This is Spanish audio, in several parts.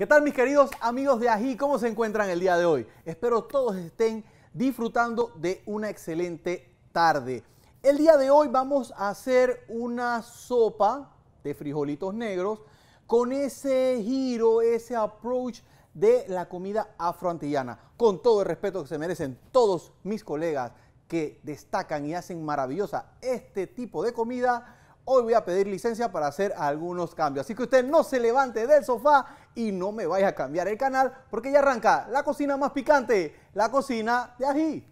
¿Qué tal mis queridos amigos de Ají? ¿Cómo se encuentran el día de hoy? Espero todos estén disfrutando de una excelente tarde. El día de hoy vamos a hacer una sopa de frijolitos negros con ese giro, ese approach de la comida afroantillana. Con todo el respeto que se merecen todos mis colegas que destacan y hacen maravillosa este tipo de comida, hoy voy a pedir licencia para hacer algunos cambios. Así que usted no se levante del sofá y no me vaya a cambiar el canal porque ya arranca la cocina más picante, la cocina de ají.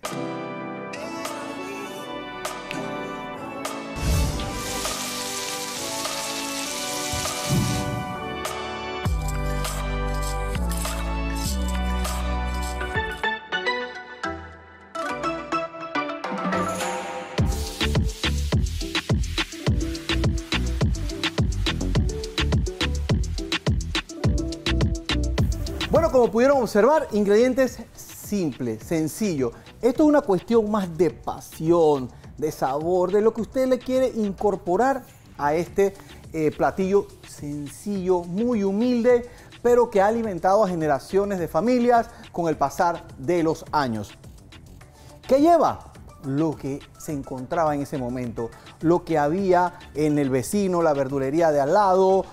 Como pudieron observar, ingredientes simples, sencillo. Esto es una cuestión más de pasión, de sabor, de lo que usted le quiere incorporar a este eh, platillo sencillo, muy humilde, pero que ha alimentado a generaciones de familias con el pasar de los años. ¿Qué lleva? Lo que se encontraba en ese momento, lo que había en el vecino, la verdulería de al lado,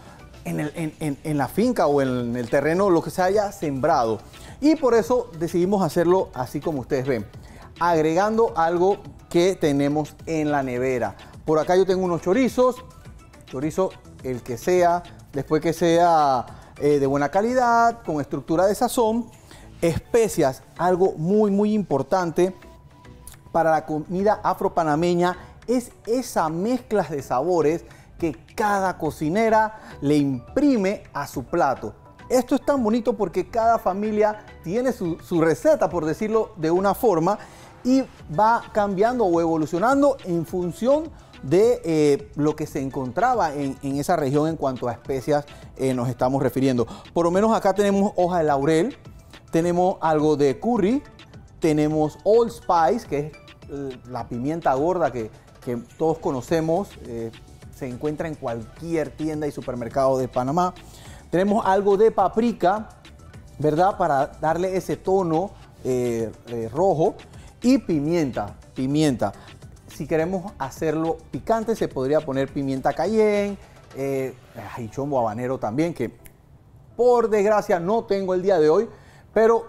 en, la finca o en el terreno, lo que se haya sembrado. Y por eso decidimos hacerlo así como ustedes ven, agregando algo que tenemos en la nevera. Por acá yo tengo unos chorizos, chorizo el que sea, después que sea eh, de buena calidad, con estructura de sazón, especias, algo muy muy importante para la comida afropanameña es esa mezcla de sabores cada cocinera le imprime a su plato. Esto es tan bonito porque cada familia tiene su, receta, por decirlo de una forma, y va cambiando o evolucionando en función de eh, lo que se encontraba en, esa región en cuanto a especias eh, nos estamos refiriendo. Por lo menos acá tenemos hoja de laurel, tenemos algo de curry, tenemos Old Spice, que es eh, la pimienta gorda que, todos conocemos, se encuentra en cualquier tienda y supermercado de Panamá. Tenemos algo de paprika, ¿verdad? Para darle ese tono eh, eh, rojo. Y pimienta, pimienta. Si queremos hacerlo picante, se podría poner pimienta cayenne, eh, y chombo habanero también, que por desgracia no tengo el día de hoy, pero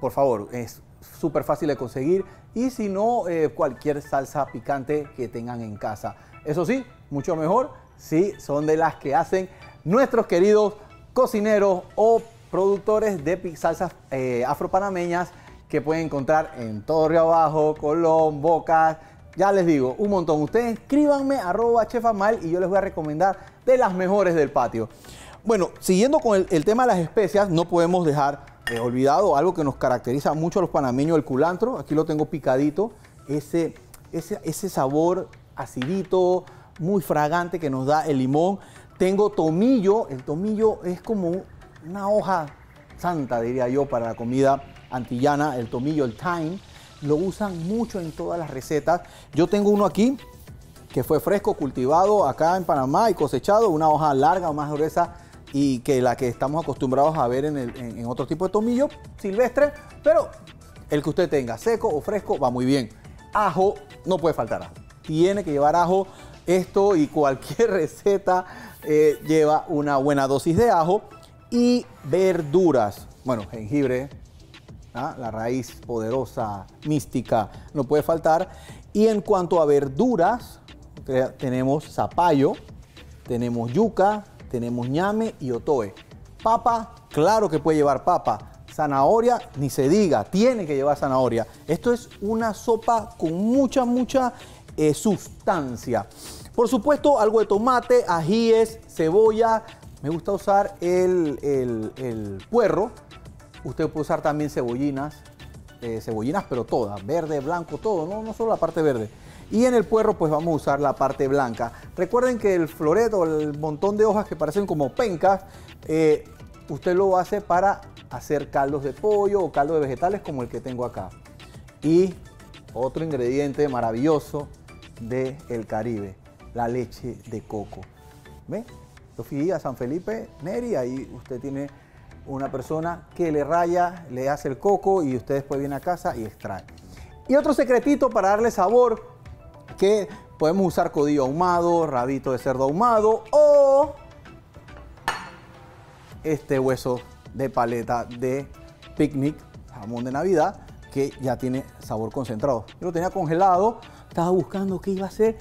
por favor, es súper fácil de conseguir. Y si no, eh, cualquier salsa picante que tengan en casa. Eso sí, mucho mejor si son de las que hacen nuestros queridos cocineros o productores de salsas eh, afropanameñas que pueden encontrar en todo Río Abajo, Colón, Bocas, ya les digo, un montón. Ustedes escríbanme arroba chefamal y yo les voy a recomendar de las mejores del patio. Bueno, siguiendo con el, el tema de las especias, no podemos dejar eh, olvidado algo que nos caracteriza mucho a los panameños, el culantro. Aquí lo tengo picadito. Ese, ese, ese sabor acidito, muy fragante que nos da el limón. Tengo tomillo. El tomillo es como una hoja santa, diría yo, para la comida antillana. El tomillo, el thyme, lo usan mucho en todas las recetas. Yo tengo uno aquí que fue fresco, cultivado acá en Panamá y cosechado, una hoja larga, más gruesa y que la que estamos acostumbrados a ver en, en- en otro tipo de tomillo silvestre, pero el que usted tenga, seco o fresco, va muy bien. Ajo, no puede faltar ajo. Tiene que llevar ajo. Esto y cualquier receta eh, lleva una buena dosis de ajo y verduras. Bueno, jengibre, ¿ah? la raíz poderosa, mística, no puede faltar. Y en cuanto a verduras, te- tenemos zapallo, tenemos yuca, tenemos ñame y otoe. Papa, claro que puede llevar papa. Zanahoria, ni se diga, tiene que llevar zanahoria. Esto es una sopa con mucha, mucha eh, sustancia. Por supuesto, algo de tomate, ajíes, cebolla. Me gusta usar el, el- puerro. Usted puede usar también cebollinas, eh, cebollinas, pero todas, verde, blanco, todo, no, no solo la parte verde. Y en el puerro, pues vamos a usar la parte blanca. Recuerden que el floreto, el montón de hojas que parecen como pencas, eh, usted lo hace para hacer caldos de pollo o caldo de vegetales como el que tengo acá. Y otro ingrediente maravilloso del el Caribe, la leche de coco. ¿Ve? Sofía, San Felipe, Neri, ahí usted tiene una persona que le raya, le hace el coco y usted después viene a casa y extrae. Y otro secretito para darle sabor, que podemos usar codillo ahumado, rabito de cerdo ahumado o este hueso de paleta de picnic, jamón de Navidad, que ya tiene sabor concentrado. Yo lo tenía congelado, estaba buscando qué iba a hacer,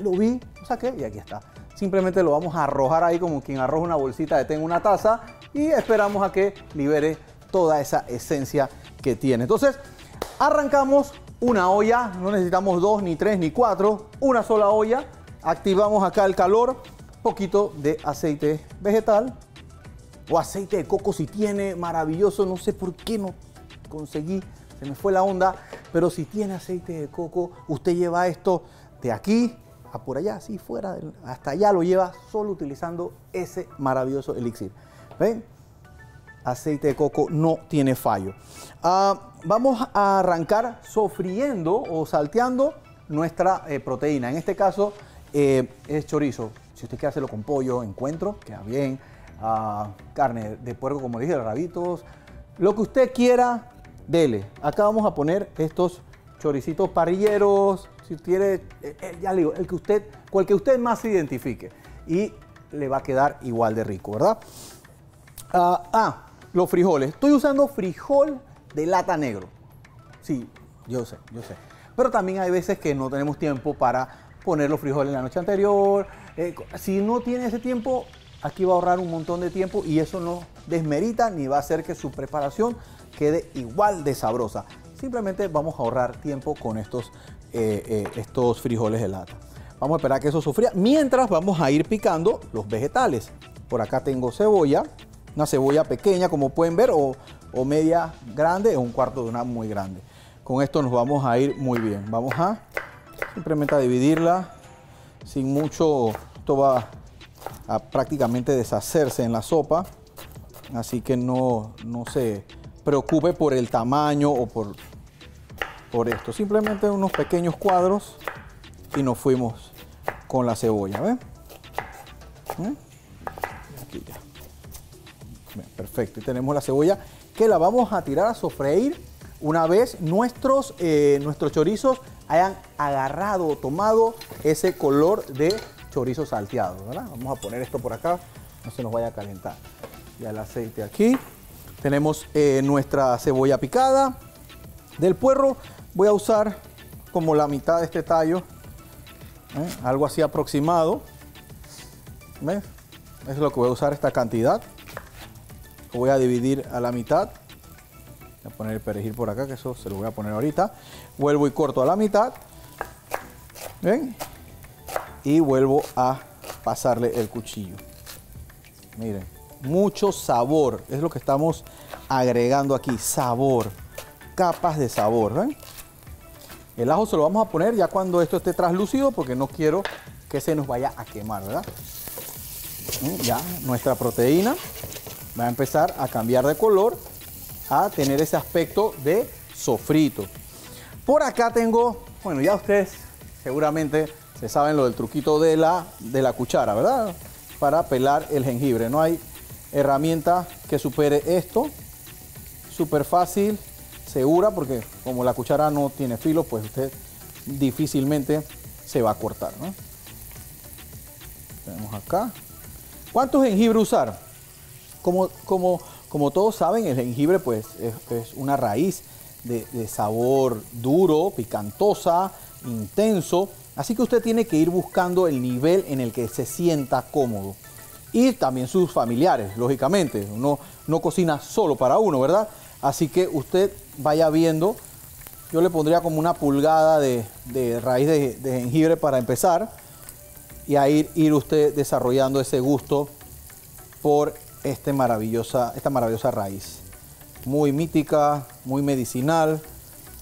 lo vi, lo saqué y aquí está. Simplemente lo vamos a arrojar ahí como quien arroja una bolsita de té en una taza y esperamos a que libere toda esa esencia que tiene. Entonces, arrancamos una olla, no necesitamos dos, ni tres, ni cuatro, una sola olla. Activamos acá el calor, poquito de aceite vegetal o aceite de coco si tiene, maravilloso, no sé por qué no conseguí, se me fue la onda, pero si tiene aceite de coco, usted lleva esto de aquí a por allá, así fuera, hasta allá lo lleva solo utilizando ese maravilloso elixir. ¿Ven? Aceite de coco no tiene fallo. Ah, vamos a arrancar sofriendo o salteando nuestra eh, proteína. En este caso eh, es chorizo. Si usted quiere hacerlo con pollo, encuentro, queda bien. Ah, carne de puerco, como dije, rabitos. Lo que usted quiera, dele. Acá vamos a poner estos choricitos parrilleros, si quiere, eh, eh, ya le digo, el que usted, cual que usted más se identifique. Y le va a quedar igual de rico, ¿verdad? ah, ah los frijoles. Estoy usando frijol de lata negro. Sí, yo sé, yo sé. Pero también hay veces que no tenemos tiempo para poner los frijoles en la noche anterior. Eh, si no tiene ese tiempo, aquí va a ahorrar un montón de tiempo y eso no desmerita ni va a hacer que su preparación quede igual de sabrosa. Simplemente vamos a ahorrar tiempo con estos, eh, eh, estos frijoles de lata. Vamos a esperar que eso sufría. Mientras vamos a ir picando los vegetales. Por acá tengo cebolla, una cebolla pequeña como pueden ver o, o media grande o un cuarto de una muy grande. Con esto nos vamos a ir muy bien. Vamos a simplemente a dividirla sin mucho, esto va a prácticamente deshacerse en la sopa, así que no, no se preocupe por el tamaño o por, por esto. Simplemente unos pequeños cuadros y nos fuimos con la cebolla. ¿ven? ¿Mm? Aquí ya. Perfecto, y tenemos la cebolla que la vamos a tirar a sofreír una vez nuestros, eh, nuestros chorizos hayan agarrado o tomado ese color de chorizo salteado, Vamos a poner esto por acá, no se nos vaya a calentar. Ya el aceite aquí. Tenemos eh, nuestra cebolla picada del puerro. Voy a usar como la mitad de este tallo, ¿eh? algo así aproximado. ¿Ves? Es lo que voy a usar esta cantidad. Lo voy a dividir a la mitad. Voy a poner el perejil por acá, que eso se lo voy a poner ahorita. Vuelvo y corto a la mitad. ¿Ven? Y vuelvo a pasarle el cuchillo. Miren, mucho sabor. Es lo que estamos agregando aquí. Sabor. Capas de sabor. El ajo se lo vamos a poner ya cuando esto esté translúcido porque no quiero que se nos vaya a quemar, ¿verdad? Mm, ya nuestra proteína va a empezar a cambiar de color, a tener ese aspecto de sofrito. Por acá tengo, bueno, ya ustedes seguramente se saben lo del truquito de la, de la cuchara, ¿verdad? Para pelar el jengibre. No hay herramienta que supere esto. Súper fácil, segura, porque como la cuchara no tiene filo, pues usted difícilmente se va a cortar. Tenemos acá. ¿Cuántos jengibre usar? Como, como, como todos saben, el jengibre pues es, una raíz de, sabor duro, picantosa, intenso. Así que usted tiene que ir buscando el nivel en el que se sienta cómodo. Y también sus familiares, lógicamente. Uno no cocina solo para uno, ¿verdad? Así que usted vaya viendo. Yo le pondría como una pulgada de, raíz de, jengibre para empezar. Y ahí ir usted desarrollando ese gusto por este maravillosa, esta maravillosa raíz. Muy mítica, muy medicinal,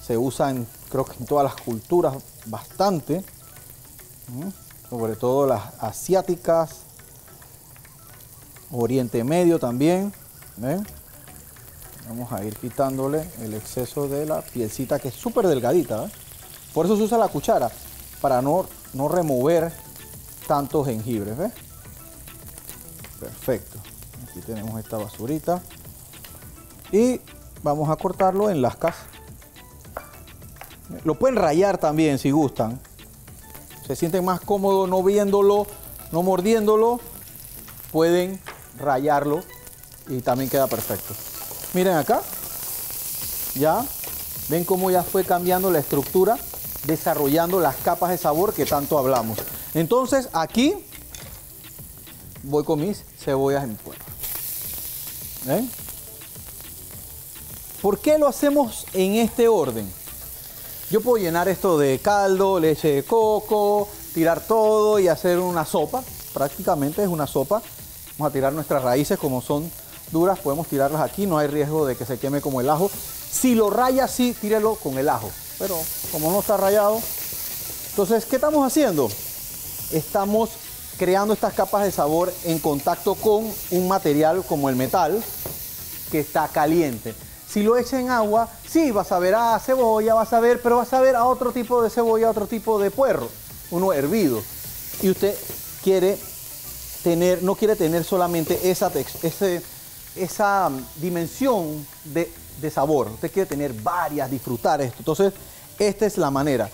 se usa en, creo que en todas las culturas bastante, sobre todo las asiáticas, Oriente Medio también. Vamos a ir quitándole el exceso de la pielcita que es súper delgadita. Por eso se usa la cuchara, para no, no remover tanto jengibre. Perfecto. Aquí tenemos esta basurita. Y vamos a cortarlo en lascas. Lo pueden rayar también si gustan. Se sienten más cómodos no viéndolo, no mordiéndolo. Pueden rayarlo y también queda perfecto. Miren acá. Ya. Ven cómo ya fue cambiando la estructura, desarrollando las capas de sabor que tanto hablamos. Entonces aquí voy con mis cebollas en polvo. ¿Ven? ¿Por qué lo hacemos en este orden? Yo puedo llenar esto de caldo, leche de coco, tirar todo y hacer una sopa. Prácticamente es una sopa. Vamos a tirar nuestras raíces como son duras, podemos tirarlas aquí, no hay riesgo de que se queme como el ajo. Si lo raya, sí, tírelo con el ajo. Pero como no está rayado, entonces, ¿qué estamos haciendo? Estamos creando estas capas de sabor en contacto con un material como el metal que está caliente. Si lo echa en agua, sí, vas a ver a cebolla, vas a ver, pero vas a ver a otro tipo de cebolla, otro tipo de puerro, uno hervido. Y usted quiere no quiere tener solamente esa, esa dimensión de, de sabor. Usted quiere tener varias, disfrutar esto. Entonces, esta es la manera.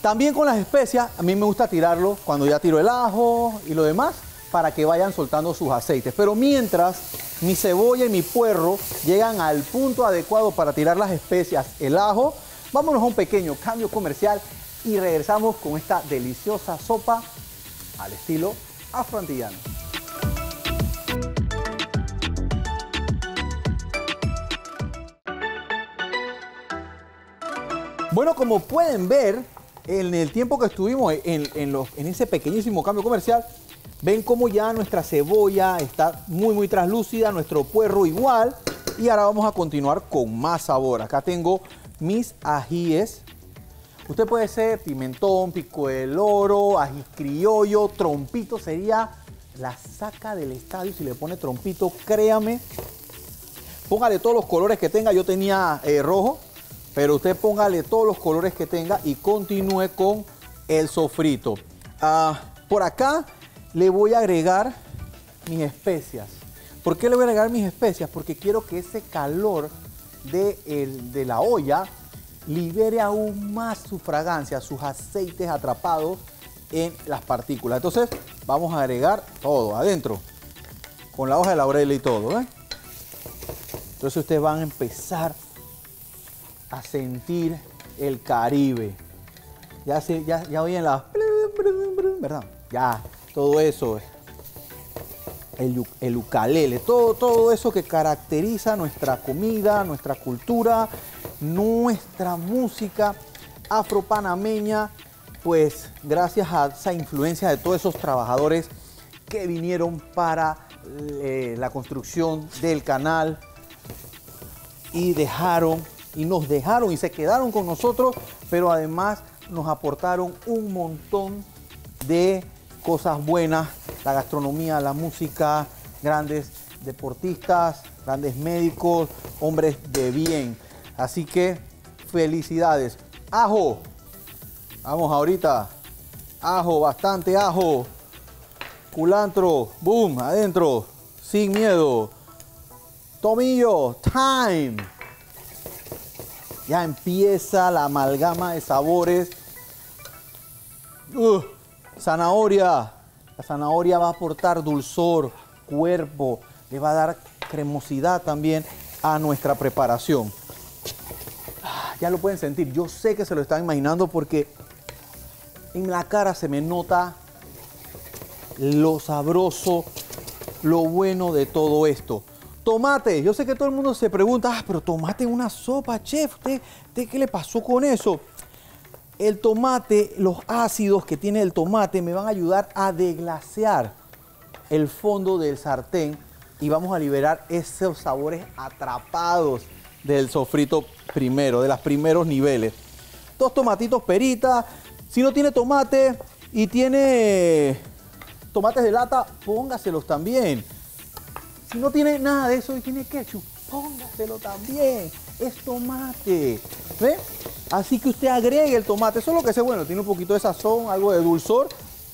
También con las especias, a mí me gusta tirarlo cuando ya tiro el ajo y lo demás para que vayan soltando sus aceites. Pero mientras mi cebolla y mi puerro llegan al punto adecuado para tirar las especias, el ajo, vámonos a un pequeño cambio comercial y regresamos con esta deliciosa sopa al estilo afroantillano. Bueno, como pueden ver, en el tiempo que estuvimos en, en, ese pequeñísimo cambio comercial, ven cómo ya nuestra cebolla está muy, muy translúcida, nuestro puerro igual. Y ahora vamos a continuar con más sabor. Acá tengo mis ajíes. Usted puede ser pimentón, pico del oro, ají criollo, trompito. Sería la saca del estadio si le pone trompito, créame. Póngale todos los colores que tenga. Yo tenía eh, rojo, pero usted póngale todos los colores que tenga y continúe con el sofrito. Ah, por acá le voy a agregar mis especias. ¿Por qué le voy a agregar mis especias? Porque quiero que ese calor de, de la olla libere aún más su fragancia, sus aceites atrapados en las partículas. Entonces vamos a agregar todo adentro, con la hoja de laurel y todo. ¿eh? Entonces ustedes van a empezar a sentir el Caribe. Ya, se, ya, ya oyen la... ¿Verdad? Ya, todo eso. El, el ukalele, todo, todo eso que caracteriza nuestra comida, nuestra cultura, nuestra música afropanameña, pues gracias a esa influencia de todos esos trabajadores que vinieron para eh, la construcción del canal y dejaron y nos dejaron y se quedaron con nosotros, pero además nos aportaron un montón de cosas buenas, la gastronomía, la música, grandes deportistas, grandes médicos, hombres de bien. Así que felicidades. Ajo, vamos ahorita. Ajo, bastante ajo. Culantro, boom, adentro, sin miedo. Tomillo, time ya empieza la amalgama de sabores. Zanahoria. La zanahoria va a aportar dulzor, cuerpo, le va a dar cremosidad también a nuestra preparación. Ya lo pueden sentir, yo sé que se lo están imaginando porque en la cara se me nota lo sabroso, lo bueno de todo esto. Tomate, yo sé que todo el mundo se pregunta, ah, pero tomate en una sopa, chef, ¿usted, qué le pasó con eso? El tomate, los ácidos que tiene el tomate me van a ayudar a deglasear el fondo del sartén y vamos a liberar esos sabores atrapados del sofrito primero, de los primeros niveles. Dos tomatitos perita. Si no tiene tomate y tiene tomates de lata, póngaselos también. Si no tiene nada de eso y tiene ketchup, póngaselo también. Es tomate. ¿Ve? Así que usted agregue el tomate. Eso es lo que hace bueno. Tiene un poquito de sazón, algo de dulzor.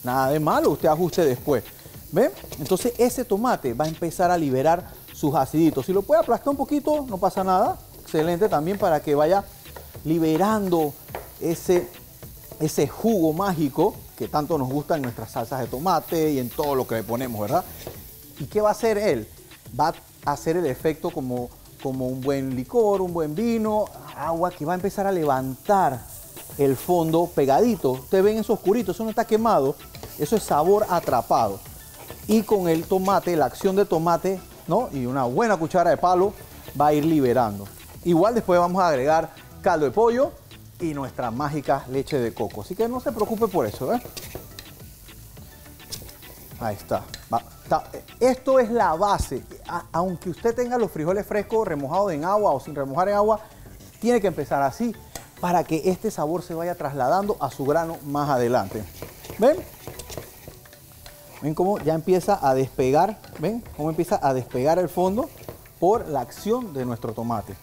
Nada de malo. Usted ajuste después. ¿Ve? Entonces ese tomate va a empezar a liberar sus aciditos. Si lo puede aplastar un poquito, no pasa nada. Excelente también para que vaya liberando ese, ese jugo mágico que tanto nos gusta en nuestras salsas de tomate y en todo lo que le ponemos, ¿verdad? ¿Y qué va a hacer él? Va a hacer el efecto como, como un buen licor, un buen vino, agua que va a empezar a levantar el fondo pegadito. Ustedes ven eso oscurito, eso no está quemado, eso es sabor atrapado. Y con el tomate, la acción de tomate, ¿no? Y una buena cuchara de palo va a ir liberando. Igual después vamos a agregar caldo de pollo y nuestra mágica leche de coco. Así que no se preocupe por eso, ¿eh? Ahí está. Esto es la base. aunque usted tenga los frijoles frescos remojados en agua o sin remojar en agua, tiene que empezar así para que este sabor se vaya trasladando a su grano más adelante. ¿Ven? ¿Ven cómo ya empieza a despegar? ¿Ven cómo empieza a despegar el fondo por la acción de nuestro tomate?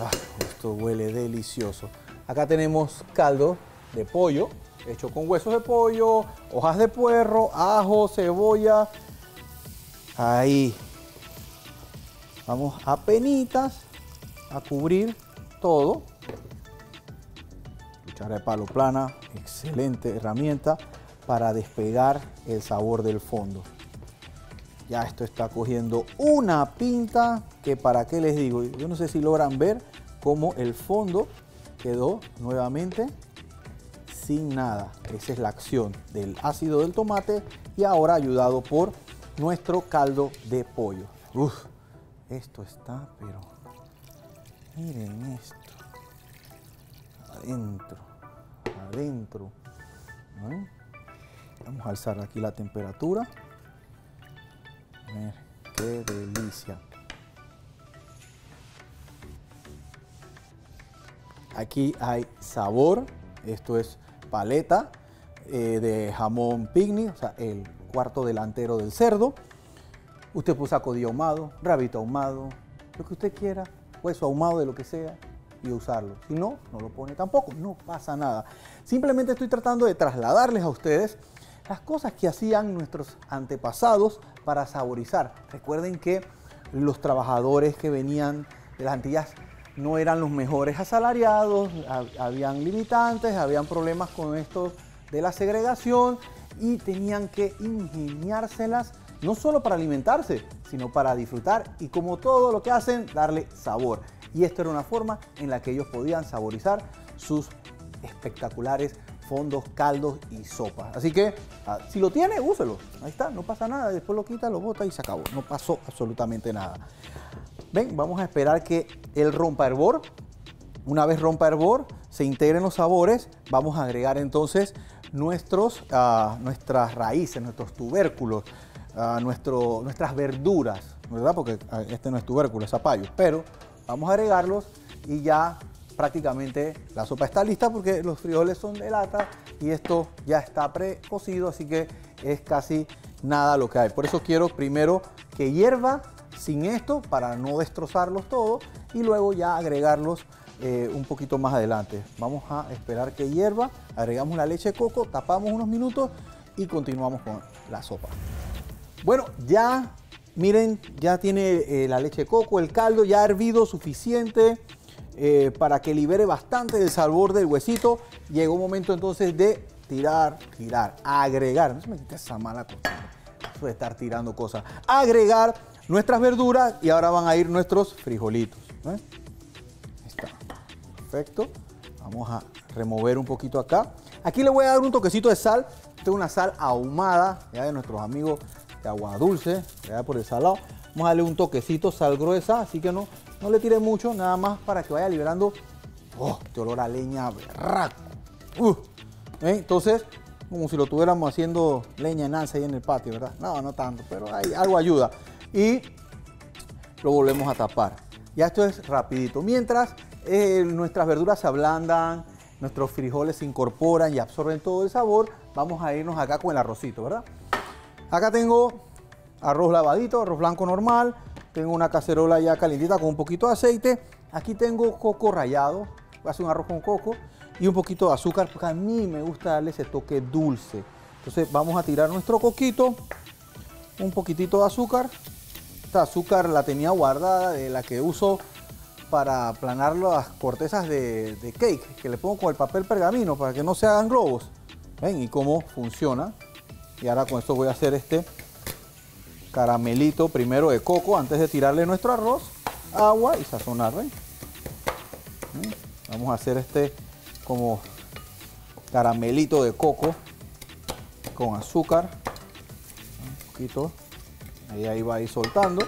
Ah, esto huele delicioso. Acá tenemos caldo de pollo, hecho con huesos de pollo, hojas de puerro, ajo, cebolla. Ahí. Vamos a penitas a cubrir todo. Cuchara de palo plana, excelente herramienta para despegar el sabor del fondo. Ya esto está cogiendo una pinta que para qué les digo, yo no sé si logran ver cómo el fondo quedó nuevamente sin nada. Esa es la acción del ácido del tomate y ahora ayudado por nuestro caldo de pollo. Uf, esto está, pero miren esto. Adentro, adentro. Vamos a alzar aquí la temperatura. qué delicia. Aquí hay sabor. Esto es paleta eh, de jamón picnic, o sea, el cuarto delantero del cerdo. Usted puede usar codillo ahumado, rabito ahumado, lo que usted quiera, hueso ahumado de lo que sea y usarlo. Si no, no lo pone tampoco, no pasa nada. Simplemente estoy tratando de trasladarles a ustedes las cosas que hacían nuestros antepasados para saborizar. Recuerden que los trabajadores que venían de las Antillas no eran los mejores asalariados, habían limitantes, habían problemas con esto de la segregación y tenían que ingeniárselas no solo para alimentarse, sino para disfrutar y como todo lo que hacen, darle sabor. Y esto era una forma en la que ellos podían saborizar sus espectaculares fondos, caldos y sopas. Así que ah, si lo tiene, úselo. Ahí está, no pasa nada. Después lo quita, lo bota y se acabó. No pasó absolutamente nada. Ven, vamos a esperar que él rompa hervor. Una vez rompa hervor, se integren los sabores, vamos a agregar entonces nuestros, uh, nuestras raíces, nuestros tubérculos, nuestro, nuestras verduras, ¿verdad? Porque uh, este no es tubérculo, es zapallo, pero vamos a agregarlos y ya prácticamente la sopa está lista porque los frijoles son de lata y esto ya está precocido, así que es casi nada lo que hay. Por eso quiero primero que hierva sin esto para no destrozarlos todos y luego ya agregarlos eh, un poquito más adelante. Vamos a esperar que hierva, agregamos la leche de coco, tapamos unos minutos y continuamos con la sopa. Bueno, ya miren, ya tiene eh, la leche de coco, el caldo ya hervido suficiente eh, para que libere bastante del sabor del huesito. Llegó un momento entonces de tirar, tirar, agregar. No se me quita esa mala cosa. Eso de estar tirando cosas. Agregar nuestras verduras y ahora van a ir nuestros frijolitos. Ahí está. Perfecto. Vamos a remover un poquito acá. Aquí le voy a dar un toquecito de sal. Tengo una sal ahumada, ya de nuestros amigos de agua dulce, ya por el salado. Vamos a darle un toquecito, sal gruesa, así que no, no le tire mucho, nada más para que vaya liberando oh, este olor a leña berraco. Uh, ¿eh? Entonces, como si lo tuviéramos haciendo leña en ahí en el patio, ¿verdad? No, no tanto, pero hay, algo ayuda y lo volvemos a tapar. Ya esto es rapidito. Mientras eh, nuestras verduras se ablandan, nuestros frijoles se incorporan y absorben todo el sabor, vamos a irnos acá con el arrocito, ¿verdad? Acá tengo arroz lavadito, arroz blanco normal, tengo una cacerola ya calentita con un poquito de aceite, aquí tengo coco rallado, voy a hacer un arroz con coco y un poquito de azúcar, porque a mí me gusta darle ese toque dulce. Entonces vamos a tirar nuestro coquito, un poquitito de azúcar Esta azúcar la tenía guardada de la que uso para aplanar las cortezas de, de cake, que le pongo con el papel pergamino para que no se hagan globos. ¿Ven? Y cómo funciona. Y ahora con esto voy a hacer este caramelito primero de coco antes de tirarle nuestro arroz, agua y sazonar. ¿ven? ¿Mm? Vamos a hacer este como caramelito de coco con azúcar. Un poquito. Ahí, ahí va a ir soltando.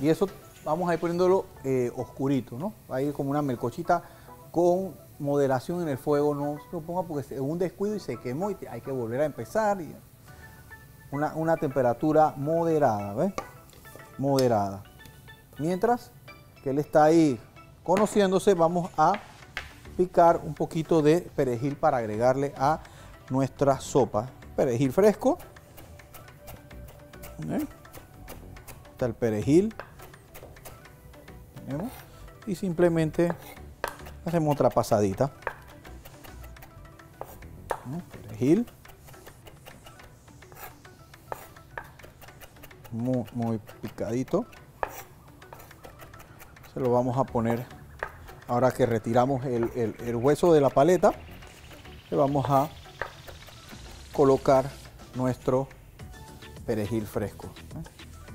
Y eso vamos a ir poniéndolo eh, oscurito, ¿no? Va a ir como una melcochita con moderación en el fuego. No se lo ponga porque es un descuido y se quemó y hay que volver a empezar. Una, una temperatura moderada, ¿ves? Moderada. Mientras que él está ahí conociéndose, vamos a picar un poquito de perejil para agregarle a nuestra sopa. Perejil fresco. Está el perejil. Y simplemente hacemos otra pasadita. Perejil. Muy, muy picadito. Se lo vamos a poner Ahora que retiramos el, hueso de la paleta, le vamos a colocar nuestro perejil fresco.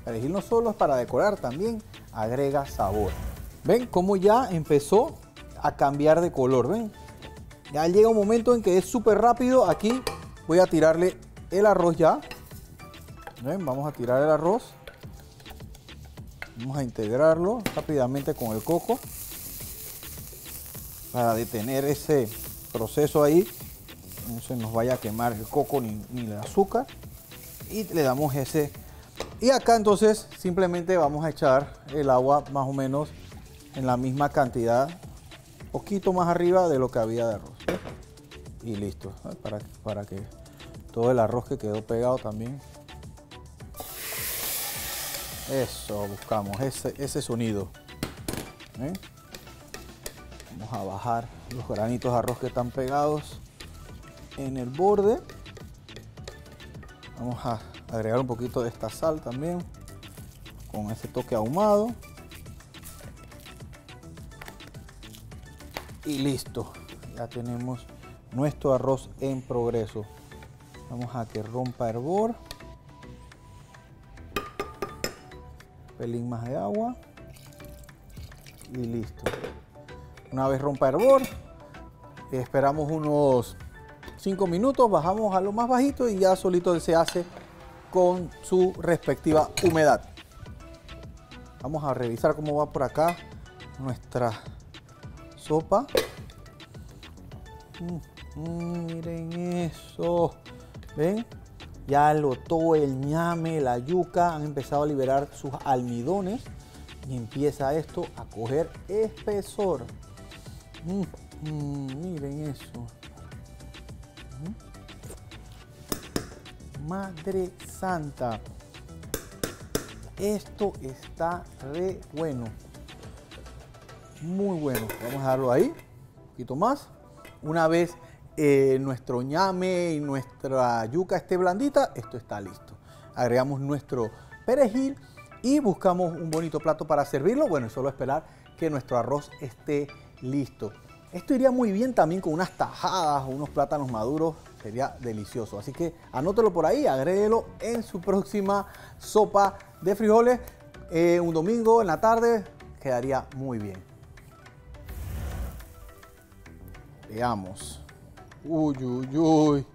Perejil no solo es para decorar, también agrega sabor. ¿Ven cómo ya empezó a cambiar de color? ¿Ven? Ya llega un momento en que es súper rápido. Aquí voy a tirarle el arroz ya. Vamos a tirar el arroz. Vamos a integrarlo rápidamente con el coco para detener ese proceso ahí. No se nos vaya a quemar el coco ni, el azúcar. Y le damos ese. Y acá entonces simplemente vamos a echar el agua más o menos en la misma cantidad. Poquito más arriba de lo que había de arroz. Y listo. Para, para que todo el arroz que quedó pegado también. Eso, buscamos ese, ese sonido. ¿Eh? Vamos a bajar los granitos de arroz que están pegados en el borde. Vamos a agregar un poquito de esta sal también con ese toque ahumado. Y listo, ya tenemos nuestro arroz en progreso. Vamos a que rompa hervor. Pelín más de agua. Y listo. Una vez rompa hervor, esperamos unos 5 minutos, bajamos a lo más bajito y ya solito se hace con su respectiva humedad. Vamos a revisar cómo va por acá nuestra sopa. Mm, mm, miren eso. ¿Ven? Ya lo todo el ñame, la yuca han empezado a liberar sus almidones y empieza esto a coger espesor. Mm, mm, miren eso. Mm. Madre Santa. Esto está re bueno. Muy bueno. Vamos a darlo ahí. Un poquito más. Una vez eh, nuestro ñame y nuestra yuca esté blandita, esto está listo. Agregamos nuestro perejil y buscamos un bonito plato para servirlo. Bueno, solo esperar que nuestro arroz esté listo. Esto iría muy bien también con unas tajadas o unos plátanos maduros, sería delicioso. Así que anótelo por ahí, agréguelo en su próxima sopa de frijoles. Eh, un domingo en la tarde quedaría muy bien. Veamos. Uy, uy, uy.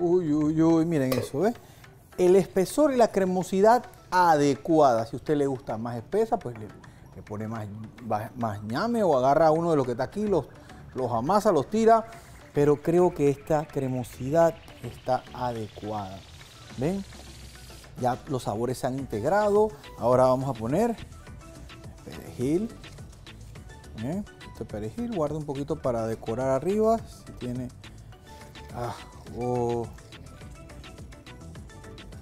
Uy, uy, uy. Miren eso, ¿ves? El espesor y la cremosidad adecuada. Si a usted le gusta más espesa, pues le pone más, más ñame o agarra uno de los que está aquí, los, los amasa, los tira, pero creo que esta cremosidad está adecuada. ¿Ven? Ya los sabores se han integrado. Ahora vamos a poner perejil. ¿Eh? Este perejil, guarda un poquito para decorar arriba. Si tiene. Ah, oh.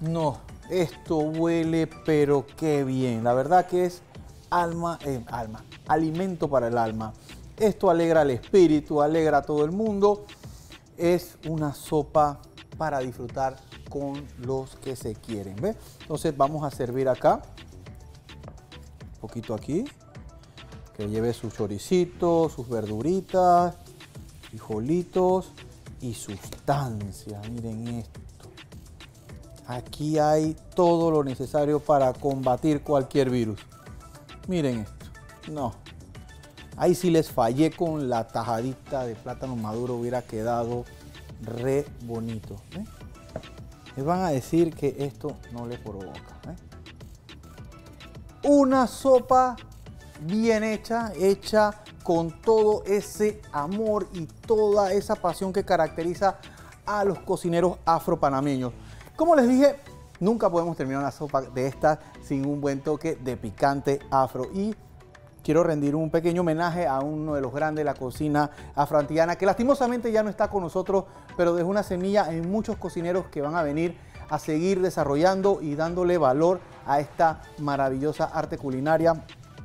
No, esto huele, pero qué bien. La verdad que es alma, en alma, alimento para el alma. Esto alegra al espíritu, alegra a todo el mundo. Es una sopa para disfrutar con los que se quieren. Entonces vamos a servir acá poquito aquí. Que lleve sus choricitos, sus verduritas, frijolitos y sustancia. Miren esto. Aquí hay todo lo necesario para combatir cualquier virus. Miren esto. No. Ahí sí les fallé con la tajadita de plátano maduro. Hubiera quedado re bonito. ¿eh? Les van a decir que esto no les provoca. ¿eh? Una sopa bien hecha, hecha con todo ese amor y toda esa pasión que caracteriza a los cocineros afropanameños. Como les dije, nunca podemos terminar una sopa de estas sin un buen toque de picante afro. Y quiero rendir un pequeño homenaje a uno de los grandes de la cocina afroantillana, que lastimosamente ya no está con nosotros, pero dejó una semilla en muchos cocineros que van a venir a seguir desarrollando y dándole valor a esta maravillosa arte culinaria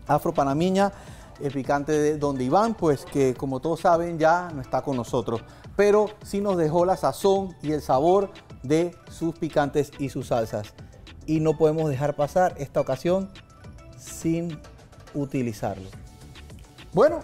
afropanameña. El picante de Donde Iván, pues que como todos saben ya no está con nosotros, pero sí nos dejó la sazón y el sabor de sus picantes y sus salsas. Y no podemos dejar pasar esta ocasión sin utilizarlo. Bueno,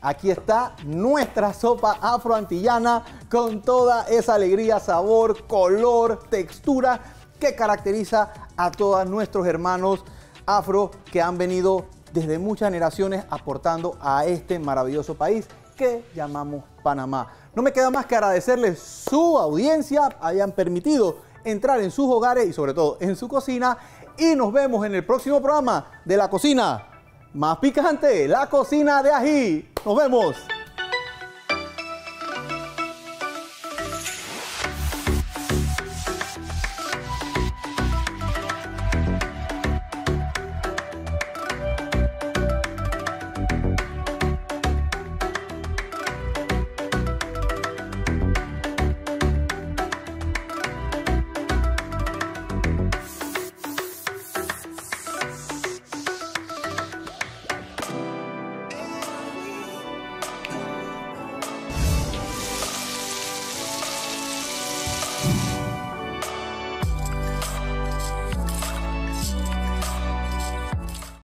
aquí está nuestra sopa afroantillana con toda esa alegría, sabor, color, textura que caracteriza a todos nuestros hermanos afro que han venido desde muchas generaciones aportando a este maravilloso país que llamamos Panamá. No me queda más que agradecerles su audiencia, hayan permitido entrar en sus hogares y sobre todo en su cocina. Y nos vemos en el próximo programa de la cocina más picante, la cocina de ají. Nos vemos.